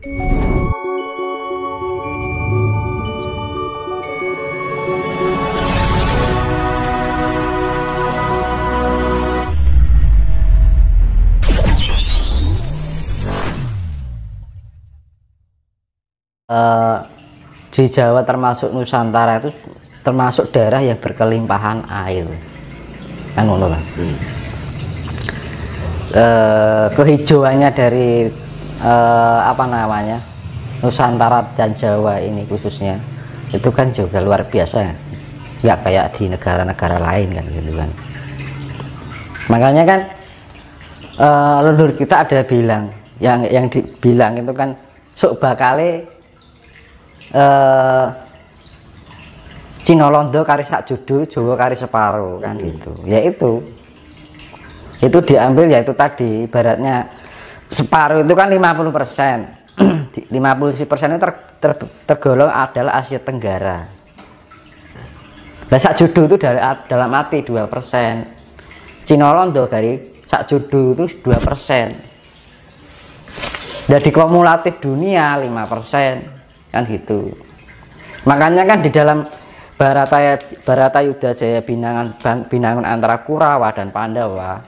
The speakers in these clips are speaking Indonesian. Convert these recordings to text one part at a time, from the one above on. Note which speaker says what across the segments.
Speaker 1: Eh, di Jawa termasuk Nusantara itu termasuk daerah yang berkelimpahan air kan ngono Pak. Eh, kehijauannya dari eh, apa namanya? Nusantara dan Jawa ini khususnya. Itu kan juga luar biasa. Nggak kayak di negara-negara lain kan gitu kan. Makanya kan eh, leluhur kita ada bilang. Yang yang dibilang itu kan sok bakale eh Cina Londo kari sak judu, Jawa kari separuh kan gitu. Ya itu. Itu diambil yaitu tadi ibaratnya separuh itu kan 50 persen. 50 persen ter, ter, tergolong adalah Asia Tenggara. Nah sak judu itu dari, dalam arti 2 persen. Cina Londo dari sak judu itu 2 persen. Dan di kumulatif dunia 5 persen kan gitu. Makanya kan di dalam Barataya Baratayuda Jaya Binangan Binangun antara Kurawa dan Pandawa.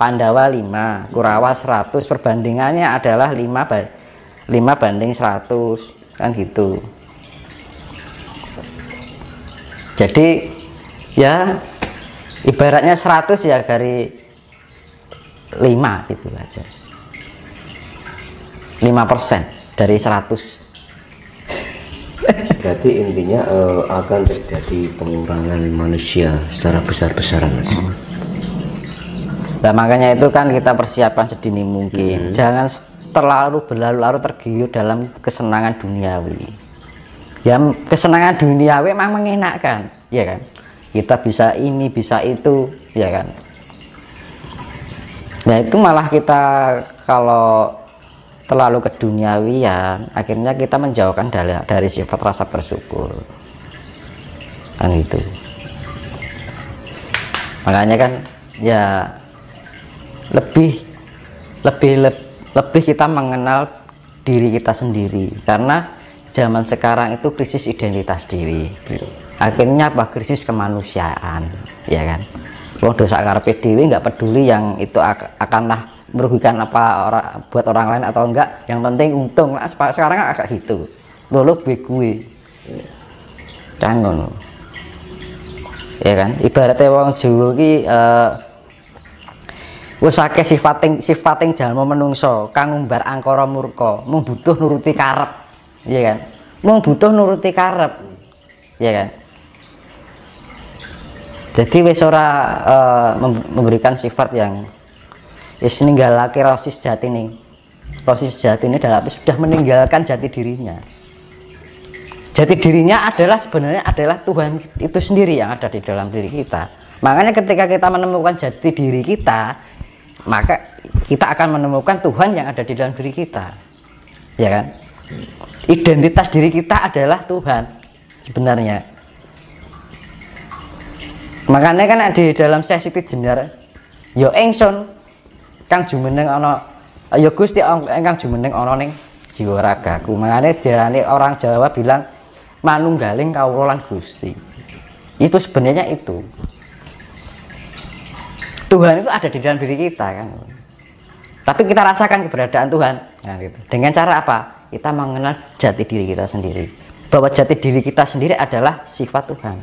Speaker 1: Pandawa 5, Kurawa 100 perbandingannya adalah 5 5 banding 100 kan gitu. Jadi ya ibaratnya 100 ya dari 5 gitu aja. 5 persen dari 100
Speaker 2: Berarti intinya eh, akan terjadi pengurangan manusia secara besar-besaran, Mas.
Speaker 1: Nah makanya itu kan kita persiapkan sedini mungkin. Jangan terlalu berlarut-larut tergiur dalam kesenangan duniawi. Ya kesenangan duniawi memang mengenakkan, ya kan? Kita bisa ini, bisa itu, ya kan? Nah itu malah kita kalau terlalu keduniawian akhirnya kita menjauhkan dari, dari sifat rasa bersyukur kan itu makanya kan ya lebih lebih lebih kita mengenal diri kita sendiri. Karena zaman sekarang itu krisis identitas diri akhirnya apa? Krisis kemanusiaan ya kan? Wong dosa karpe dewi nggak peduli yang itu akanlah merugikan apa orang buat orang lain atau enggak. Yang penting untung nah, sekarang agak gitu. Lolo gue. Gue cangon ya kan? Ibaratnya wong Jawa ki uh, wis akeh sifating sifating jalma menungso kang ngumbar angkara murka mung butuh nuruti karep ya kan mung butuh nuruti karep ya kan jadi wis ora uh, memberikan sifat yang Yes, ninggalake rosis jati nih. Rosis jati ini adalah sudah meninggalkan jati dirinya. Jati dirinya adalah sebenarnya adalah Tuhan itu sendiri yang ada di dalam diri kita. Makanya ketika kita menemukan jati diri kita, maka kita akan menemukan Tuhan yang ada di dalam diri kita. Ya kan? Identitas diri kita adalah Tuhan sebenarnya. Makanya kan di dalam sesi jenar yo engson kang jumeneng ana ya Gusti engkang jumeneng ana ning jiwa ragaku. Mangane diarani orang Jawa bilang manunggaling kawula lan Gusti. Itu sebenarnya itu. Tuhan itu ada di dalam diri kita kan. Tapi kita rasakan keberadaan Tuhan. Nah, gitu. Dengan cara apa? Kita mengenal jati diri kita sendiri. Bahwa jati diri kita sendiri adalah sifat Tuhan.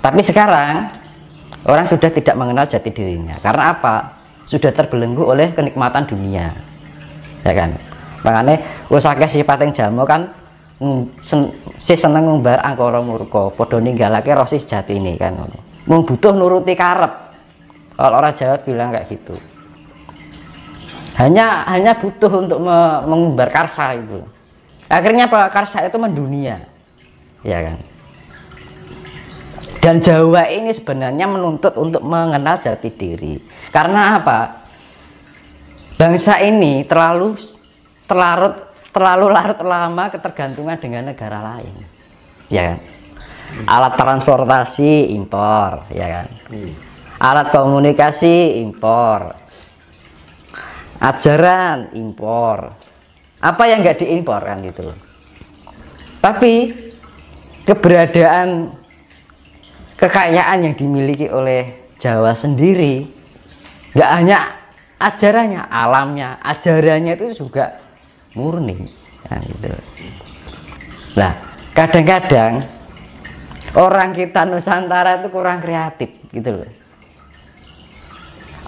Speaker 1: Tapi sekarang orang sudah tidak mengenal jati dirinya. Karena apa? sudah terbelenggu oleh kenikmatan dunia ya kan makanya usake sifat yang jamu kan si seneng ngumbar angkara murka padha ninggalake rosis jati ini kan mung butuh nuruti karep kalau orang Jawa bilang kayak gitu hanya hanya butuh untuk me, mengumbar karsa itu akhirnya apa karsa itu mendunia ya kan dan Jawa ini sebenarnya menuntut untuk mengenal jati diri. Karena apa? Bangsa ini terlalu terlarut terlalu larut lama ketergantungan dengan negara lain. Ya kan? Alat transportasi impor, ya kan? Alat komunikasi impor. Ajaran impor. apa yang nggak diimpor kan gitu tapi keberadaan kekayaan yang dimiliki oleh Jawa sendiri nggak hanya ajarannya alamnya ajarannya itu juga murni kan gitu nah kadang-kadang orang kita Nusantara itu kurang kreatif gitu loh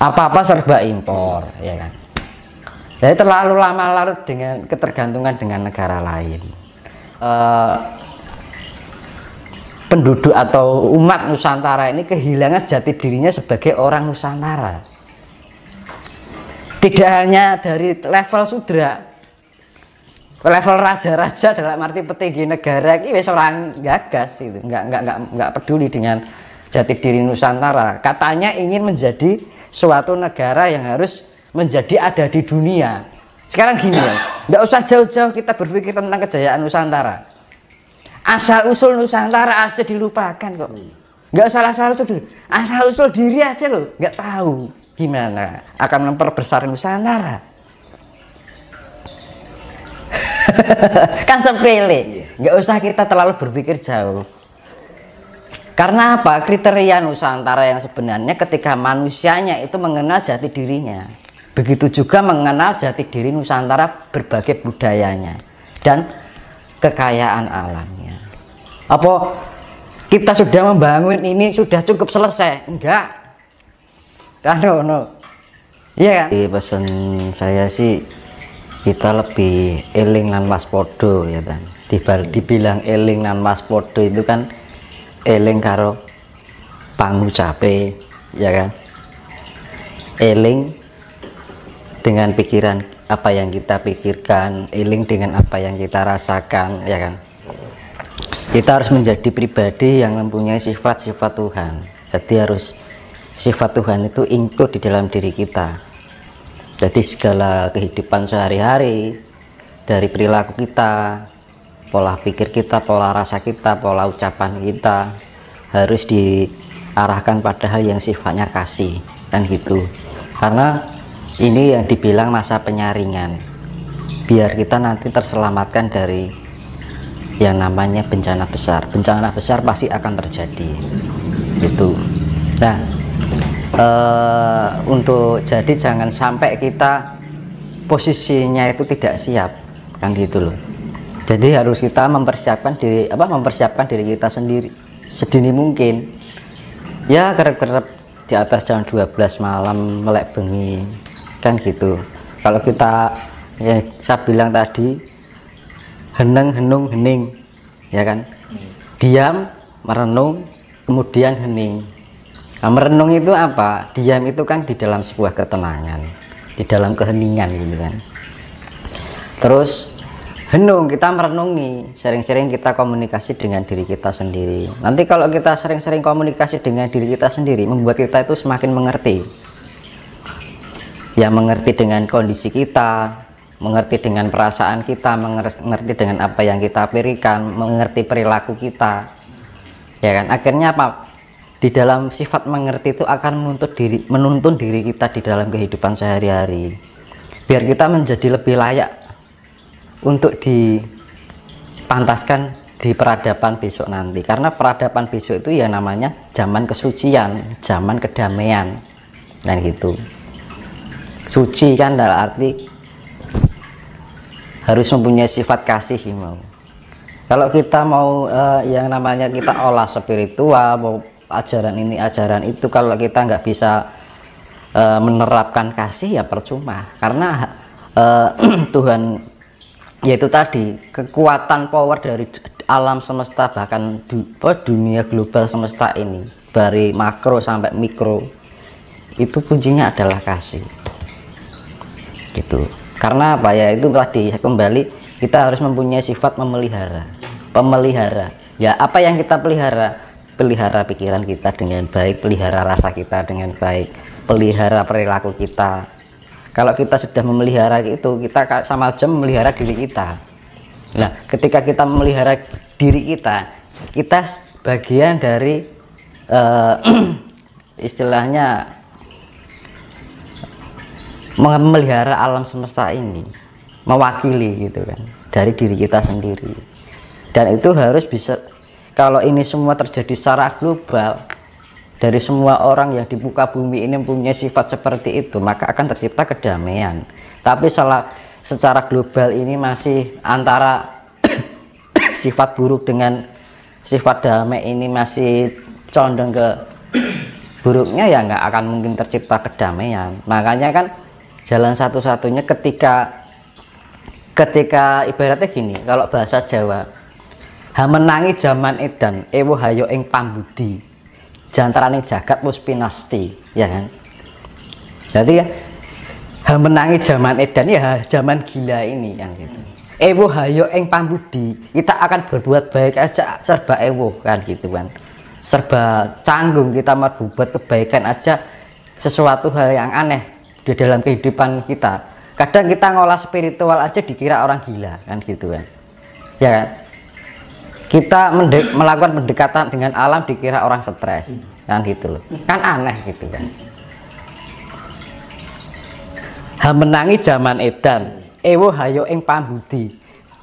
Speaker 1: apa-apa serba impor ya kan? Jadi terlalu lama larut dengan ketergantungan dengan negara lain. Eh, penduduk atau umat Nusantara ini kehilangan jati dirinya sebagai orang Nusantara. Tidak hanya dari level sudra level raja-raja dalam arti petinggi negara ini wis orang gagas itu. Nggak nggak nggak nggak peduli dengan jati diri Nusantara. Katanya ingin menjadi suatu negara yang harus menjadi ada di dunia. Sekarang gini ya nggak usah jauh-jauh kita berpikir tentang kejayaan Nusantara. Asal usul Nusantara aja dilupakan kok. Nggak usah asal usul dulu asal usul diri aja loh nggak tahu gimana akan memperbesar Nusantara. Kan sepele. Nggak usah kita terlalu berpikir jauh karena apa? Kriteria Nusantara yang sebenarnya ketika manusianya itu mengenal jati dirinya. Begitu juga mengenal jati diri Nusantara berbagai budayanya dan kekayaan alamnya. Apa kita sudah membangun ini sudah cukup selesai? Enggak. Kan no, iya kan? Di pesan saya sih kita lebih eling dan waspodo ya kan? Dibilang eling dan waspodo itu kan eling karo pangucape ya kan? Eling dengan pikiran apa yang kita pikirkan eling dengan apa yang kita rasakan ya kan? Kita harus menjadi pribadi yang mempunyai sifat-sifat Tuhan. Jadi harus sifat Tuhan itu include di dalam diri kita. Jadi segala kehidupan sehari-hari dari perilaku kita pola pikir kita pola rasa kita pola ucapan kita harus diarahkan pada hal yang sifatnya kasih dan gitu. Karena ini yang dibilang masa penyaringan. Biar kita nanti terselamatkan dari yang namanya bencana besar. Bencana besar pasti akan terjadi itu nah eh, untuk jadi jangan sampai kita posisinya itu tidak siap kan gitu loh jadi harus kita mempersiapkan diri apa mempersiapkan diri kita sendiri sedini mungkin. Ya kerap-kerap di atas jam 12 malam melek bengi kan gitu. Kalau kita ya saya bilang tadi heneng henung hening ya kan? Diam merenung kemudian hening. Nah, merenung itu apa? Diam itu kan di dalam sebuah ketenangan di dalam keheningan gitu kan. Terus henung kita merenungi sering-sering kita komunikasi dengan diri kita sendiri. Nanti kalau kita sering-sering komunikasi dengan diri kita sendiri membuat kita itu semakin mengerti. Yang mengerti dengan kondisi kita mengerti dengan perasaan kita mengerti dengan apa yang kita berikan mengerti perilaku kita. Ya kan? Akhirnya apa? Di dalam sifat mengerti itu akan menuntut diri menuntun diri kita di dalam kehidupan sehari-hari. Biar kita menjadi lebih layak untuk dipantaskan di peradaban besok nanti. Karena peradaban besok itu ya namanya zaman kesucian zaman kedamaian. Dan gitu. Suci kan dalam arti harus mempunyai sifat kasih mau. Kalau kita mau uh, yang namanya kita olah spiritual mau ajaran ini ajaran itu kalau kita nggak bisa uh, menerapkan kasih ya percuma. Karena uh, Tuhan yaitu tadi kekuatan power dari alam semesta bahkan du, dunia global semesta ini dari makro sampai mikro itu kuncinya adalah kasih. Gitu. Karena apa ya? Itu tadi kembali kita harus mempunyai sifat memelihara. Pemelihara. Ya apa yang kita pelihara? Pelihara pikiran kita dengan baik pelihara rasa kita dengan baik pelihara perilaku kita kalau kita sudah memelihara itu kita sama aja memelihara diri kita. Nah ketika kita memelihara diri kita kita bagian dari uh, istilahnya memelihara alam semesta ini mewakili gitu kan dari diri kita sendiri. Dan itu harus bisa kalau ini semua terjadi secara global dari semua orang yang di muka bumi ini mempunyai sifat seperti itu maka akan tercipta kedamaian. Tapi salah secara global ini masih antara sifat buruk dengan sifat damai ini masih condong ke buruknya ya nggak akan mungkin tercipta kedamaian. Makanya kan jalan satu-satunya ketika ketika ibaratnya gini kalau bahasa Jawa hamenangi zaman edan ewo hayo ing pambudi jantarane jagat mus pinasti ya kan? Jadi ya hamenangi zaman edan ya zaman gila ini yang gitu. Ewo hayo ing pambudi kita akan berbuat baik aja serba ewo kan gitu kan? Serba canggung kita mau berbuat kebaikan aja sesuatu hal yang aneh di dalam kehidupan kita. Kadang kita ngolah spiritual aja dikira orang gila kan gitu kan? Ya kan kita melakukan pendekatan dengan alam dikira orang stres. Kan gitu loh. Kan aneh gitu kan. Hamenangi zaman edan. Ewo hayo ing pambudi.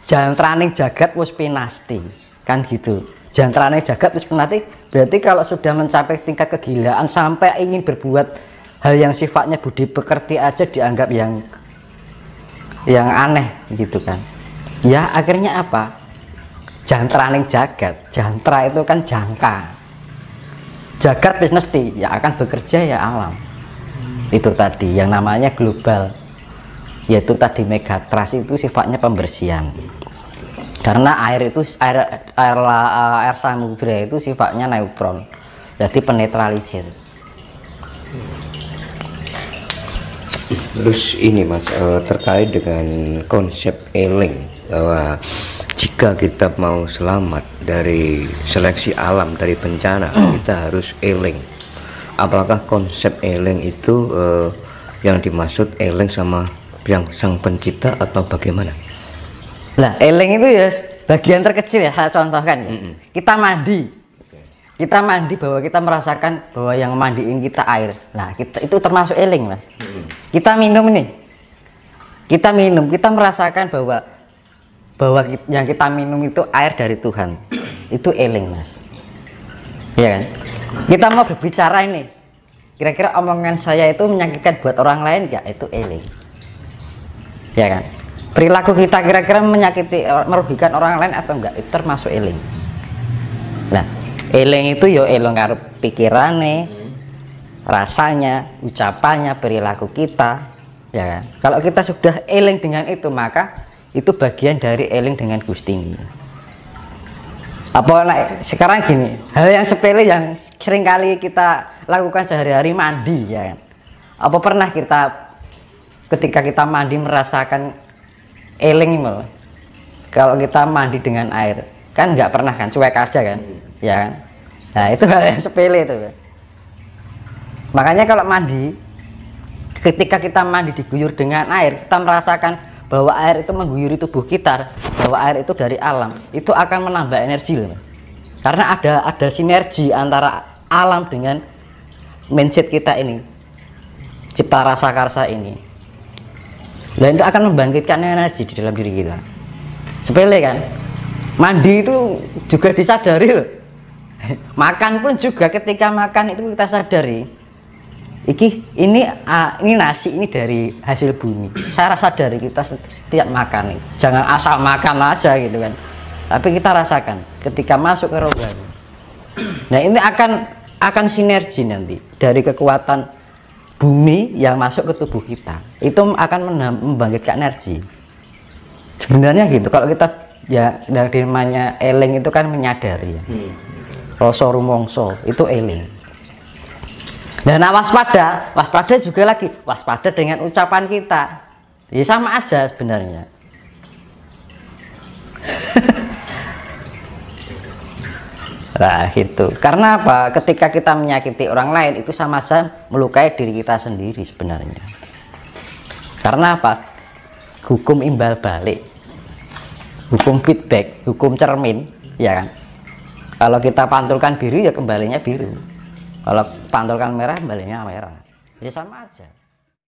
Speaker 1: Jantraning jagat wis pinasti. Kan gitu. Jantraning jagat wis pinasti. Berarti kalau sudah mencapai tingkat kegilaan sampai ingin berbuat hal yang sifatnya budi pekerti aja dianggap yang yang aneh gitu kan. Ya akhirnya apa jantraning jagat. Jantra itu kan jangka. Jagat mesti ya akan bekerja ya alam. Itu tadi yang namanya global. Yaitu tadi megatras itu sifatnya pembersihan. Karena air itu air air, air samudra itu sifatnya neutron. Jadi penetralisir.
Speaker 2: Terus ini mas uh, terkait dengan konsep eling bahwa jika kita mau selamat dari seleksi alam dari bencana kita harus eling apakah konsep eling itu uh, yang dimaksud eling sama yang sang pencipta atau bagaimana?
Speaker 1: Lah, eling itu ya bagian terkecil ya saya contohkan. Ya. Mm -hmm. Kita mandi. Kita mandi bahwa kita merasakan bahwa yang mandiin kita air. Nah, kita itu termasuk eling, Mas. Mm -hmm. Kita minum ini. Kita minum, kita merasakan bahwa bahwa yang kita minum itu air dari Tuhan. Itu eling, Mas. Iya kan? Kita mau berbicara ini. Kira-kira omongan saya itu menyakitkan buat orang lain ya itu eling ya kan perilaku kita kira-kira menyakiti merugikan orang lain atau enggak itu termasuk eling nah eling itu yo eling karo pikirane rasanya ucapannya perilaku kita ya kan kalau kita sudah eling dengan itu maka itu bagian dari eling dengan Gusti. Apa nah, sekarang gini hal yang sepele yang sering kali kita lakukan sehari-hari mandi ya kan? Apa pernah kita ketika kita mandi merasakan eling malah kalau kita mandi dengan air kan nggak pernah kan? Cuek aja kan? Ya kan? Nah itu hal yang sepele itu makanya kalau mandi ketika kita mandi diguyur dengan air kita merasakan bahwa air itu mengguyuri tubuh kita bahwa air itu dari alam itu akan menambah energi loh karena ada ada sinergi antara alam dengan mindset kita ini cipta rasa karsa ini. Dan itu akan membangkitkan energi di dalam diri kita. Sepele kan? Mandi itu juga disadari loh. Makan pun juga ketika makan itu kita sadari iki ini uh, ini nasi ini dari hasil bumi. Saya sadari kita setiap makan nih jangan asal makan aja gitu kan. Tapi kita rasakan ketika masuk ke rohani nah ini akan akan sinergi nanti dari kekuatan bumi yang masuk ke tubuh kita. Itu akan membangkitkan energi. Sebenarnya gitu. Kalau kita ya dari namanya eling itu kan menyadari ya. hmm. rasa rumongso itu eling dan nah, waspada waspada juga lagi waspada dengan ucapan kita ya sama aja sebenarnya Nah, gitu. Karena apa? Ketika kita menyakiti orang lain itu sama saja melukai diri kita sendiri sebenarnya. Karena apa? Hukum imbal balik. Hukum feedback, hukum cermin, ya kan? Kalau kita pantulkan biru ya kembalinya biru. Kalau pantulkan merah kembalinya merah. Ya sama aja.